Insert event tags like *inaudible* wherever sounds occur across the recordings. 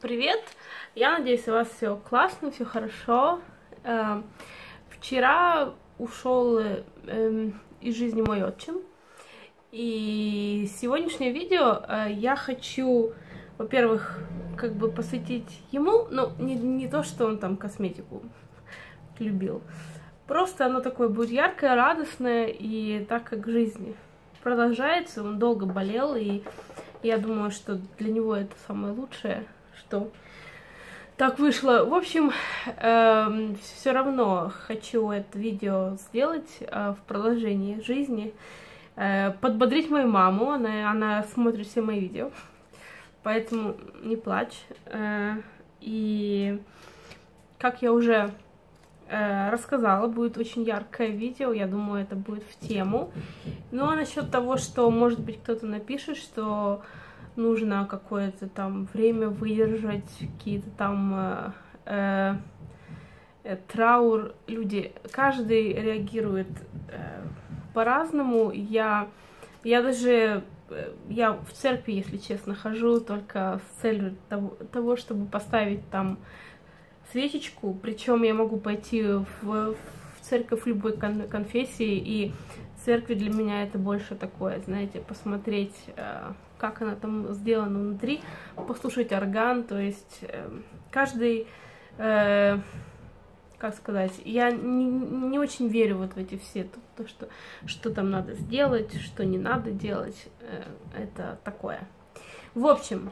Привет! Я надеюсь, у вас все классно, все хорошо. Э, вчера ушел э, из жизни мой отчим. И сегодняшнее видео э, я хочу, во-первых, как бы посвятить ему, ну, не, не то, что он там косметику любил, просто оно такое будет яркое, радостное, и так как жизнь продолжается, он долго болел, и я думаю, что для него это самое лучшее, что так вышло. В общем, э, эм, все равно хочу это видео сделать э, в продолжении жизни, э, подбодрить мою маму, она, она смотрит все мои видео, поэтому не плачь. Э, и как я уже э, рассказала, будет очень яркое видео, я думаю, это будет в тему. Ну а насчет того, что, может быть, кто-то напишет, что нужно какое-то там время выдержать, какие-то там э, э, траур, люди, каждый реагирует э, по-разному. Я, я даже, э, я в церкви, если честно, хожу только с целью того, того чтобы поставить там свечечку, причем я могу пойти в, в церковь любой кон конфессии, и церкви для меня это больше такое, знаете, посмотреть, э, как она там сделана внутри, послушать орган, то есть э, каждый, э, как сказать, я не, не очень верю вот в эти все, то, то что, что там надо сделать, что не надо делать, это такое. В общем,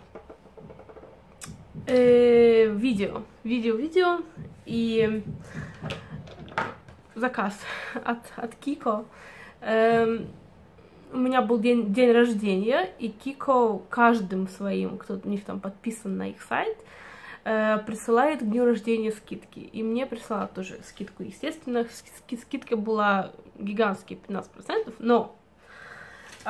видео, видео, видео, и заказ от, от Кико. Эм, у меня был день, день рождения, и Кико каждым своим, кто у них там подписан на их сайт, э, присылает к дню рождения скидки. И мне прислала тоже скидку, естественно. Скидка была гигантские 15%, но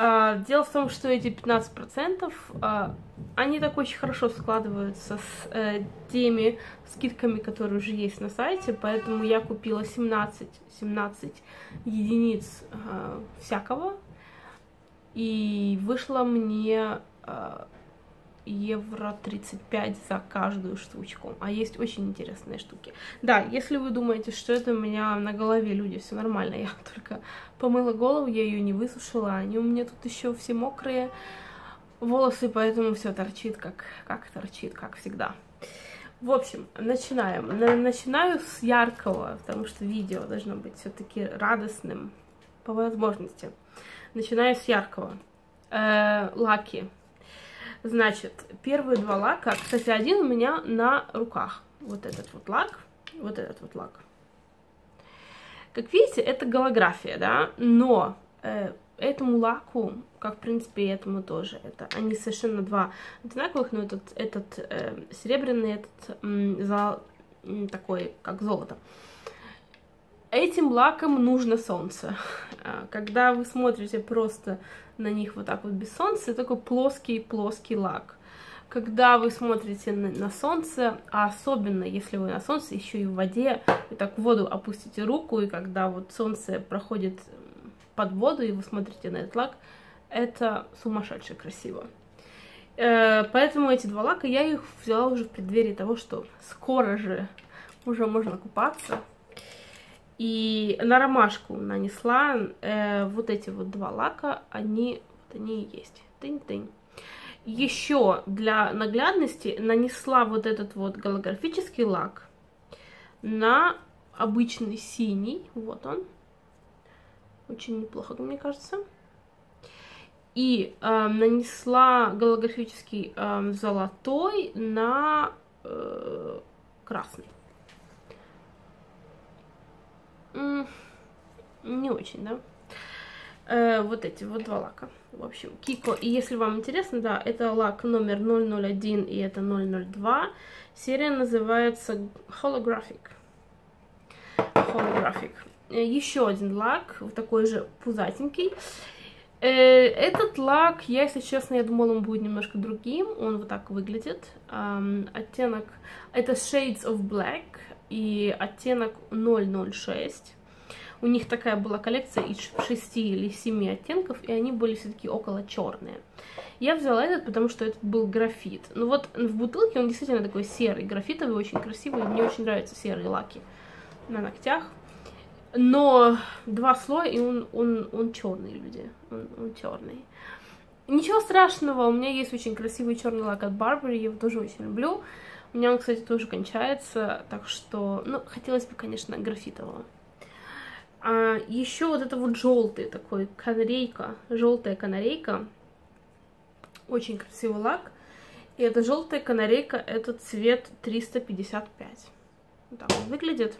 а, дело в том, что эти 15%, а, они так очень хорошо складываются с э, теми скидками, которые уже есть на сайте, поэтому я купила 17, 17 единиц а, всякого, и вышло мне евро 35 за каждую штучку. А есть очень интересные штуки. Да, если вы думаете, что это у меня на голове, люди, все нормально. Я *laughs* только помыла голову, я ее не высушила. Они у меня тут еще все мокрые волосы, поэтому все торчит, как, как торчит, как всегда. В общем, начинаем. Начинаю с яркого, потому что видео должно быть все-таки радостным по возможности. Начинаю с яркого. Э, лаки Значит, первые два лака, кстати, один у меня на руках. Вот этот вот лак, вот этот вот лак. Как видите, это голография, да, но э, этому лаку, как, в принципе, и этому тоже, это они совершенно два одинаковых, но этот, этот э, серебряный, этот э, зал, такой, как золото. Этим лаком нужно солнце. *laughs* А, когда вы смотрите просто на них вот так вот без солнца, это такой плоский-плоский лак. Когда вы смотрите на, солнце, а особенно если вы на солнце, еще и в воде, вы так в воду опустите руку, и когда вот солнце проходит под воду, и вы смотрите на этот лак, это сумасшедше красиво. Э, поэтому эти два лака я их взяла уже в преддверии того, что скоро же уже можно купаться. И на ромашку нанесла э, вот эти вот два лака, они, вот они и есть. Тынь-тынь. Еще для наглядности нанесла вот этот вот голографический лак на обычный синий, вот он. Очень неплохо, мне кажется. И э, нанесла голографический э, золотой на э, красный. Не очень, да? Э, вот эти вот два лака. В общем, Кико. И если вам интересно, да, это лак номер 001 и это 002. Серия называется Holographic. Holographic. Еще один лак, вот такой же пузатенький. Э, этот лак, я, если честно, я думала, он будет немножко другим. Он вот так выглядит. Оттенок, это Shades of Black и оттенок 006. У них такая была коллекция из 6 или 7 оттенков, и они были все-таки около черные. Я взяла этот, потому что этот был графит. Ну вот в бутылке он действительно такой серый, графитовый, очень красивый. Мне очень нравятся серые лаки на ногтях. Но два слоя, и он, он, он черный, люди. Он, он черный. Ничего страшного, у меня есть очень красивый черный лак от Барбари, я его тоже очень люблю. У меня он, кстати, тоже кончается, так что, ну, хотелось бы, конечно, графитового. А еще вот это вот желтый такой, канарейка, желтая канарейка. Очень красивый лак. И эта желтая канарейка, это цвет 355. Вот так он выглядит.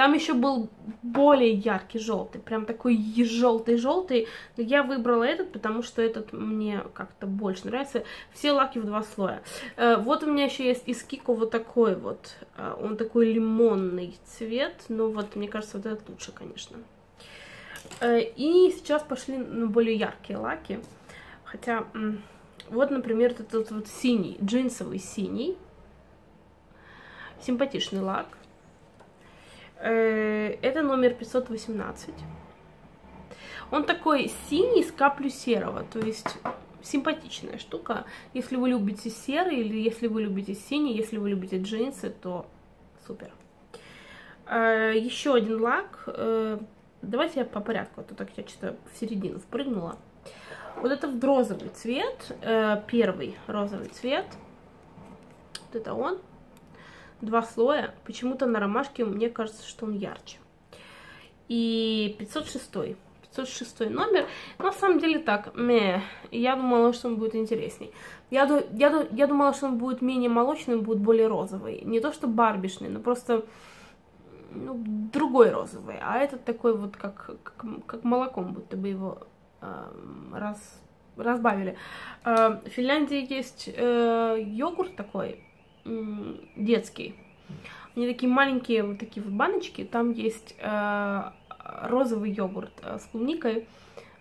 Там еще был более яркий желтый, прям такой желтый-желтый. Но я выбрала этот, потому что этот мне как-то больше нравится. Все лаки в два слоя. Э, вот у меня еще есть из Кико вот такой вот. Э, он такой лимонный цвет. Но вот мне кажется, вот этот лучше, конечно. Э, и сейчас пошли на более яркие лаки. Хотя, вот, например, этот вот синий, джинсовый синий. Симпатичный лак. Э, это номер 518. Он такой синий с каплю серого, то есть симпатичная штука. Если вы любите серый или если вы любите синий, если вы любите джинсы, то супер. Э, Еще один лак. Э, давайте я по порядку, а то так я что-то в середину впрыгнула. Вот это в розовый цвет, первый розовый цвет. Вот это он два слоя. Почему-то на ромашке мне кажется, что он ярче. И 506. 506 номер. На самом деле так, мeh. Я думала, что он будет интересней. Я, я, я думала, что он будет менее молочный, будет более розовый. Не то, что барбишный, но просто ну, другой розовый. А этот такой вот, как, как, как молоком, будто бы его э, раз, разбавили. Э, в Финляндии есть э, йогурт такой, детский. Они такие маленькие вот такие вот баночки. Там есть э, розовый йогурт э, с клубникой,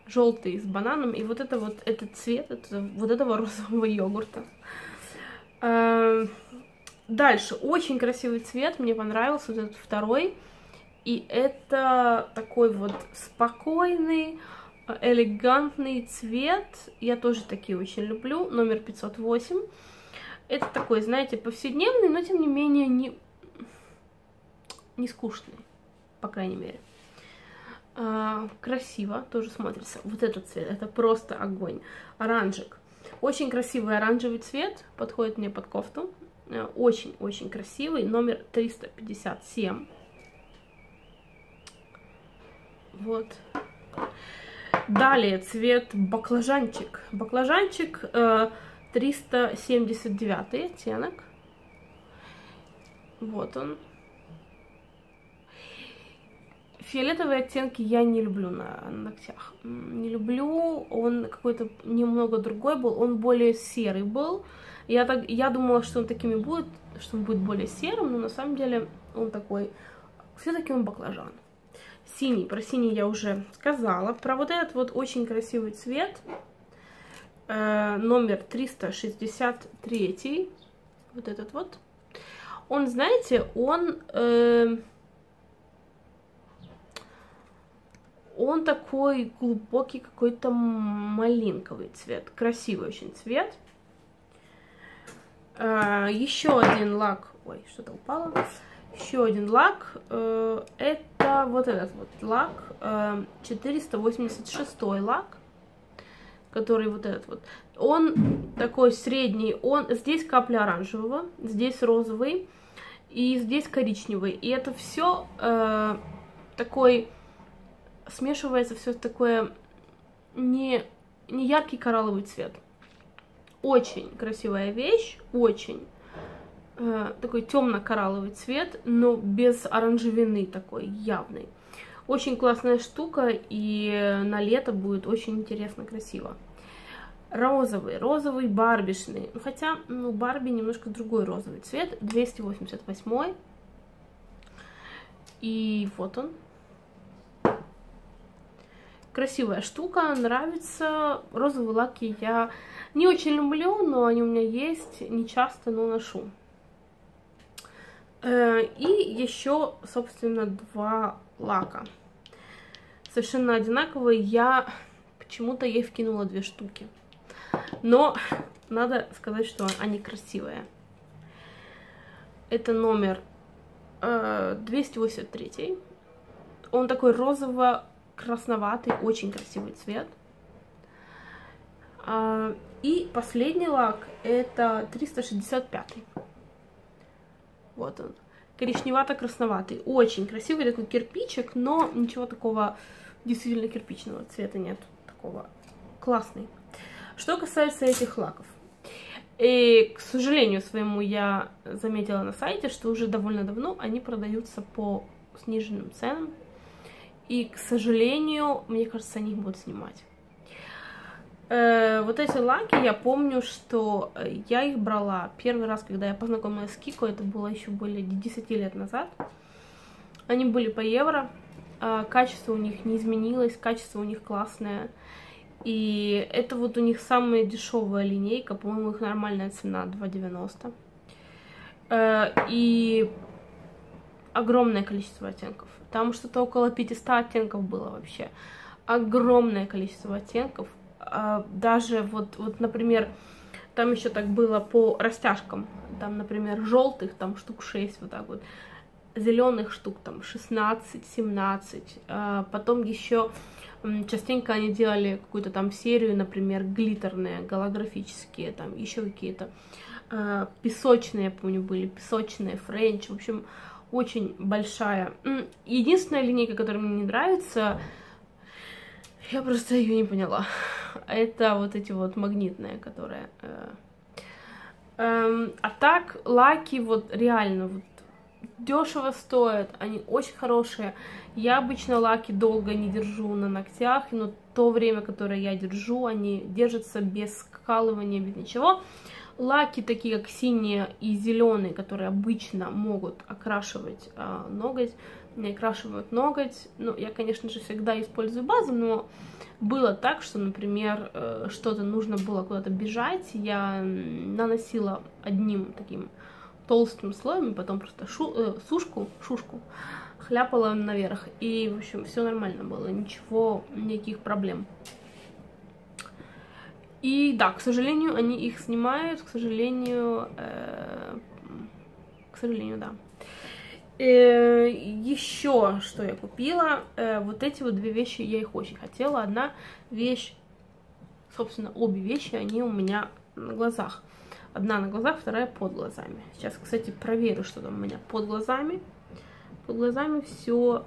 желтый с бананом. И вот это вот этот цвет это, вот этого *laughs* розового йогурта. Э, дальше. Очень красивый цвет. Мне понравился вот этот второй. И это такой вот спокойный, элегантный цвет. Я тоже такие очень люблю. Номер 508. Это такой, знаете, повседневный, но тем не менее не, не скучный, по крайней мере. А, красиво тоже смотрится. Вот этот цвет, это просто огонь. Оранжик. Очень красивый оранжевый цвет, подходит мне под кофту. Очень-очень э, красивый, номер 357. Вот. Далее цвет баклажанчик. Баклажанчик э, 379 оттенок. Вот он. Фиолетовые оттенки я не люблю на ногтях. Не люблю, он какой-то немного другой был, он более серый был. Я, так, я думала, что он такими будет, что он будет более серым, но на самом деле он такой, все-таки он баклажан. Синий, про синий я уже сказала. Про вот этот вот очень красивый цвет, э, номер 363, вот этот вот, он, знаете, он, э, он такой глубокий какой-то малинковый цвет, красивый очень цвет. Э, еще один лак, ой, что-то упало. Еще один лак, э, это вот этот вот лак, э, 486 лак который вот этот вот, он такой средний, он здесь капля оранжевого, здесь розовый и здесь коричневый. И это все э, такой смешивается все такое не, не яркий коралловый цвет. Очень красивая вещь, очень. Э, такой темно-коралловый цвет, но без оранжевины такой явный. Очень классная штука, и на лето будет очень интересно, красиво. Розовый, розовый барбишный. Хотя, ну, Барби немножко другой розовый цвет. 288. И вот он. Красивая штука, нравится. Розовые лаки я не очень люблю, но они у меня есть. Не часто, но ношу. Э, и еще, собственно, два лака совершенно одинаковые, я почему-то ей вкинула две штуки. Но надо сказать, что они красивые. Это номер э, 283. Он такой розово-красноватый, очень красивый цвет. А, и последний лак это 365. Вот он. Коричневато-красноватый. Очень красивый такой кирпичик, но ничего такого действительно кирпичного цвета нет. Такого классный. Что касается этих лаков. И, к сожалению своему, я заметила на сайте, что уже довольно давно они продаются по сниженным ценам. И, к сожалению, мне кажется, они их будут снимать. Э, вот эти лаки, я помню, что я их брала первый раз, когда я познакомилась с Кико, это было еще более 10 лет назад. Они были по евро, э, качество у них не изменилось, качество у них классное. И это вот у них самая дешевая линейка, по-моему, их нормальная цена 2,90. Э, и огромное количество оттенков. Там что-то около 500 оттенков было вообще. Огромное количество оттенков. Э, даже вот, вот, например, там еще так было по растяжкам. Там, например, желтых, там штук 6, вот так вот. Зеленых штук там 16-17. Э, потом еще Частенько они делали какую-то там серию, например, глиттерные, голографические, там еще какие-то э, песочные, я помню, были песочные, френч, в общем, очень большая. Единственная линейка, которая мне не нравится, я просто ее не поняла. Это вот эти вот магнитные, которые... Э, э, а так, лаки вот реально вот дешево стоят, они очень хорошие. Я обычно лаки долго не держу на ногтях, но то время, которое я держу, они держатся без скалывания, без ничего. Лаки, такие как синие и зеленые, которые обычно могут окрашивать э, ноготь, не окрашивают ноготь. Ну, я, конечно же, всегда использую базу, но было так, что, например, э, что-то нужно было куда-то бежать, я наносила одним таким толстым слоем, и потом просто шу, э, сушку, шушку хляпала наверх. И, в общем, все нормально было, ничего, никаких проблем. И да, к сожалению, они их снимают, к сожалению, э, к сожалению, да. Э, еще что я купила, э, вот эти вот две вещи я их очень хотела. Одна вещь, собственно, обе вещи, они у меня на глазах. Одна на глазах, вторая под глазами. Сейчас, кстати, проверю, что там у меня под глазами. Под глазами все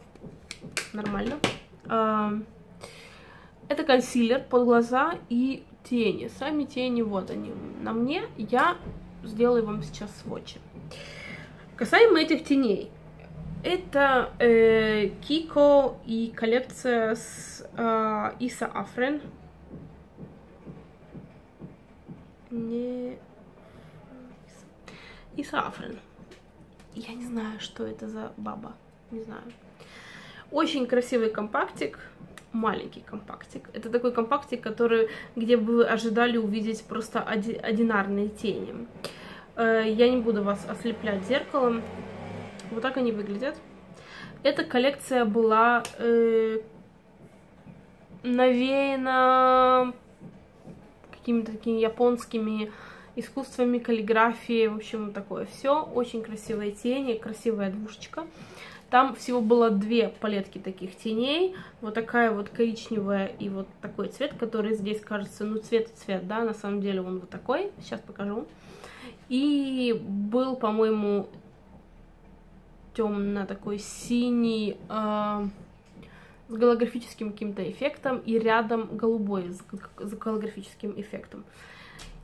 нормально. Это консилер под глаза и тени. Сами тени, вот они на мне. Я сделаю вам сейчас сводчи. Касаемо этих теней. Это э, Кико и коллекция с э, Иса Афрен. Не и Сафрин. Я не знаю, что это за баба, не знаю. Очень красивый компактик, маленький компактик. Это такой компактик, который, где бы вы ожидали увидеть просто оди одинарные тени. Э, я не буду вас ослеплять зеркалом. Вот так они выглядят. Эта коллекция была э, навеяна какими-то такими японскими искусствами каллиграфии, в общем, такое все. Очень красивые тени, красивая двушечка. Там всего было две палетки таких теней, вот такая вот коричневая и вот такой цвет, который здесь кажется, ну цвет и цвет, да, на самом деле он вот такой, сейчас покажу. И был, по-моему, темно такой синий, э, с голографическим каким-то эффектом, и рядом голубой с, с голографическим эффектом.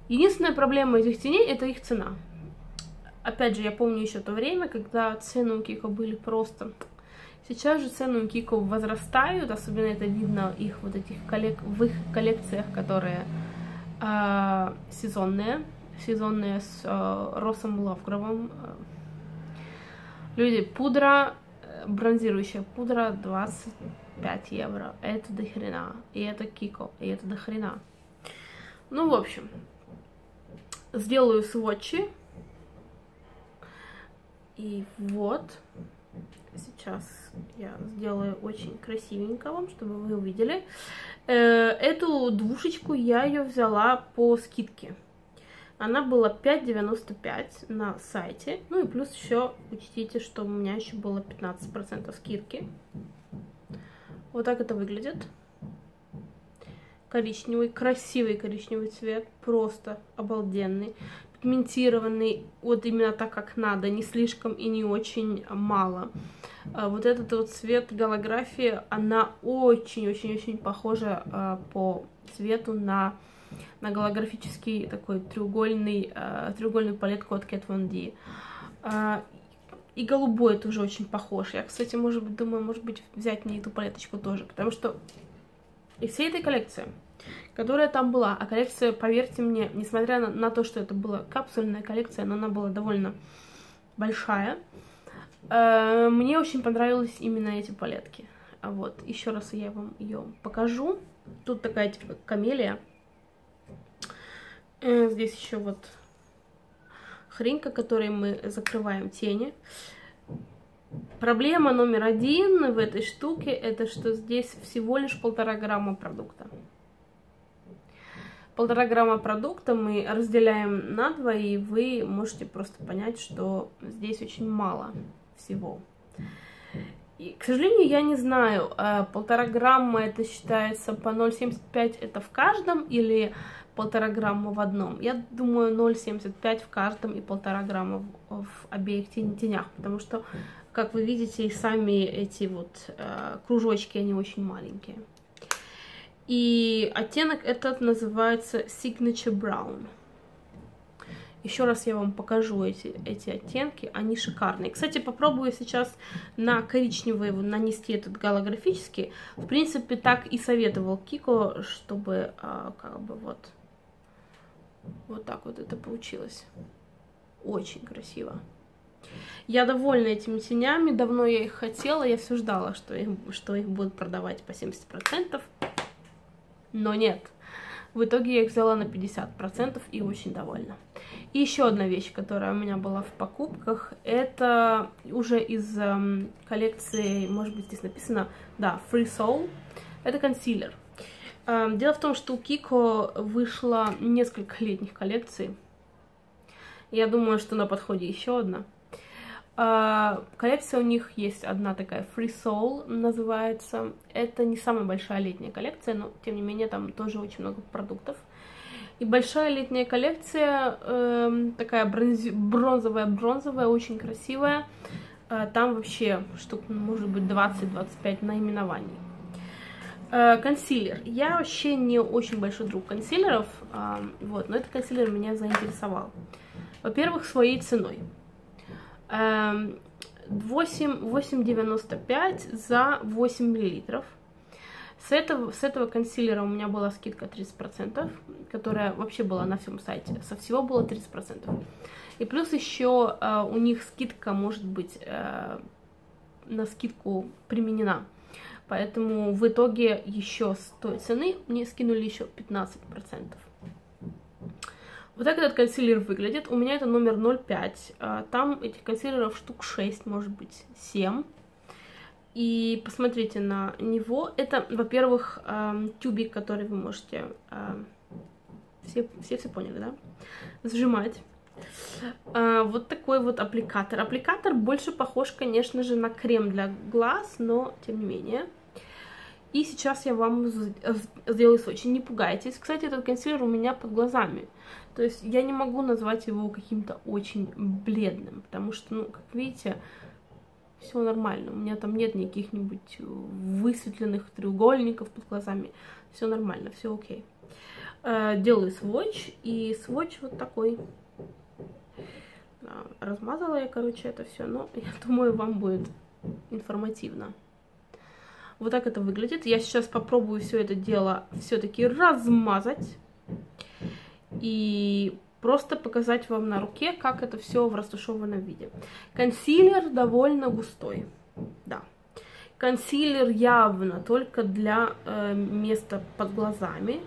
Единственная проблема этих теней это их цена. Опять же, я помню еще то время, когда цены у Кико были просто... Сейчас же цены у Кико возрастают, особенно это видно их вот этих коллек... в их коллекциях, которые э, сезонные, сезонные с э, Росом Лавгровым. Люди, пудра, э, бронзирующая пудра 25 евро. Это до хрена. И это Кико, и это до хрена. Ну, в общем, сделаю сводчи. И вот, Сейчас я сделаю очень красивенько вам, чтобы вы увидели. Э, эту двушечку я ее взяла по скидке. Она была 5,95 на сайте. Ну и плюс еще учтите, что у меня еще было 15% скидки. Вот так это выглядит. Коричневый, красивый коричневый цвет, просто обалденный. Пигментированный, вот именно так, как надо, не слишком и не очень мало. А вот этот вот цвет голографии, она очень-очень-очень похожа а, по цвету на на голографический такой треугольный, э, треугольную палетку от Kat Von D. Э, и голубой тоже очень похож. Я, кстати, может быть, думаю, может быть, взять мне эту палеточку тоже, потому что из всей этой коллекции, которая там была, а коллекция, поверьте мне, несмотря на, на то, что это была капсульная коллекция, но она была довольно большая, э, мне очень понравились именно эти палетки. Вот, еще раз я вам ее покажу. Тут такая типа камелия. Э, здесь еще вот хренька, которой мы закрываем тени. Проблема номер один в этой штуке, это что здесь всего лишь полтора грамма продукта. Полтора грамма продукта мы разделяем на два, и вы можете просто понять, что здесь очень мало всего. И, к сожалению, я не знаю, э, полтора грамма это считается по 0,75 это в каждом, или полтора грамма в одном. Я думаю 0,75 в каждом и полтора грамма в, в обеих тенях, потому что, как вы видите, и сами эти вот э, кружочки, они очень маленькие. И оттенок этот называется Signature Brown. Еще раз я вам покажу эти, эти оттенки, они шикарные. Кстати, попробую сейчас на коричневый нанести этот голографический. В принципе, так и советовал Кико, чтобы а, как бы вот вот так вот это получилось. Очень красиво. Я довольна этими тенями, давно я их хотела, я все ждала, что их, что их будут продавать по 70%, но нет. В итоге я их взяла на 50% и очень довольна. И еще одна вещь, которая у меня была в покупках, это уже из эм, коллекции, может быть здесь написано, да, Free Soul, это консилер. Эм, дело в том, что у Кико вышло несколько летних коллекций. Я думаю, что на подходе еще одна. Uh, коллекция у них есть одна такая, Free Soul называется. Это не самая большая летняя коллекция, но тем не менее там тоже очень много продуктов. И большая летняя коллекция, uh, такая бронзовая-бронзовая, очень красивая. Uh, там вообще штук, может быть, 20-25 наименований. Э, консилер. Я вообще не очень большой друг консилеров, э, вот, но этот консилер меня заинтересовал. Во-первых, своей ценой. Э, 8,95 за 8 миллилитров. С этого, с этого консилера у меня была скидка 30%, которая вообще была на всем сайте. Со всего было 30%. И плюс еще э, у них скидка может быть э, на скидку применена. Поэтому в итоге еще с той цены мне скинули еще 15%. Вот так этот консилер выглядит. У меня это номер 0,5. А, там этих консилеров штук 6, может быть 7. И посмотрите на него. Это, во-первых, тюбик, который вы можете... Все, все все поняли, да? Сжимать. А, вот такой вот аппликатор. Аппликатор больше похож, конечно же, на крем для глаз, но тем не менее. И сейчас я вам сделаю очень Не пугайтесь. Кстати, этот консилер у меня под глазами. То есть я не могу назвать его каким-то очень бледным, потому что, ну, как видите, все нормально. У меня там нет никаких-нибудь высветленных треугольников под глазами. Все нормально, все окей. Э, делаю сводч, и сводч вот такой. Размазала я, короче, это все, но *laughs* я думаю, вам будет информативно. Вот так это выглядит. Я сейчас попробую все это дело все-таки размазать. И просто показать вам на руке, как это все в растушеванном виде. Консилер довольно густой. Да. Консилер явно только для э, места под глазами.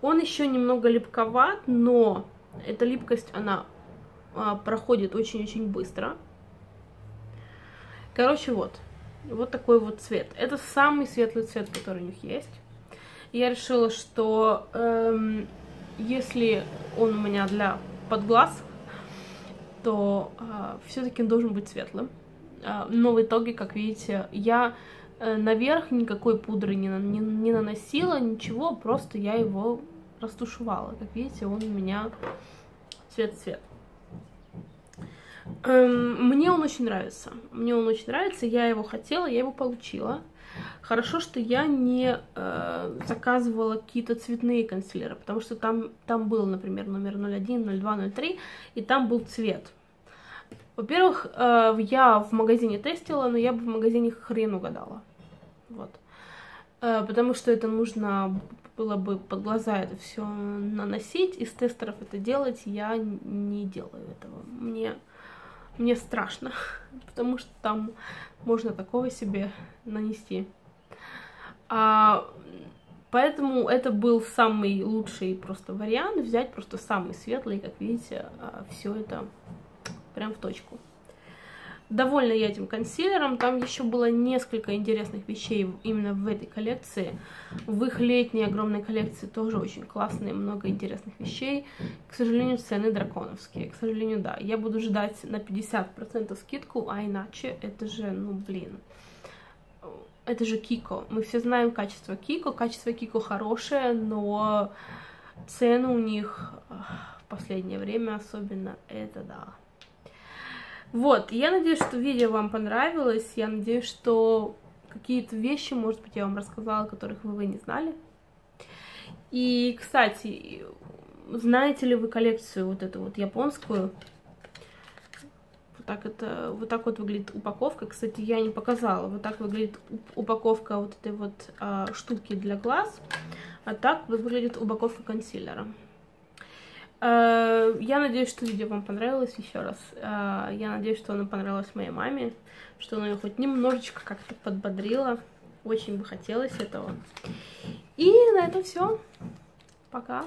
Он еще немного липковат, но эта липкость, она э, проходит очень-очень быстро. Короче, вот. Вот такой вот цвет. Это самый светлый цвет, который у них есть. Я решила, что эм, если он у меня для под глаз, то э, все-таки он должен быть светлым. Э, но в итоге, как видите, я э, наверх никакой пудры не, не, не наносила, ничего, просто я его растушевала. Как видите, он у меня цвет-цвет. Эм, мне он очень нравится. Мне он очень нравится. Я его хотела, я его получила. Хорошо, что я не э, заказывала какие-то цветные консилеры, потому что там, там был, например, номер 01, 02, 03, и там был цвет. Во-первых, э, я в магазине тестила, но я бы в магазине хрен угадала. Вот. Э, потому что это нужно было бы под глаза это все наносить, из тестеров это делать, я не делаю этого. Мне, мне страшно, *laughs* потому что там можно такого себе нанести. А, поэтому это был самый лучший просто вариант, взять просто самый светлый, как видите, а, все это прям в точку. Довольна я этим консилером. Там еще было несколько интересных вещей именно в этой коллекции. В их летней огромной коллекции тоже очень классные, много интересных вещей. К сожалению, цены драконовские. К сожалению, да. Я буду ждать на 50% скидку, а иначе это же, ну, блин. Это же Кико. Мы все знаем качество Кико. Качество Кико хорошее, но цены у них в последнее время особенно, это да. Вот, я надеюсь, что видео вам понравилось. Я надеюсь, что какие-то вещи, может быть, я вам рассказала, которых вы, вы не знали. И, кстати, знаете ли вы коллекцию вот эту вот японскую? Вот так это, вот так вот выглядит упаковка. Кстати, я не показала. Вот так выглядит упаковка вот этой вот а, штуки для глаз. А так выглядит упаковка консилера. Э, я надеюсь, что видео вам понравилось еще раз. Э, я надеюсь, что оно понравилось моей маме, что оно ее хоть немножечко как-то подбодрило. Очень бы хотелось этого. И на этом все. Пока.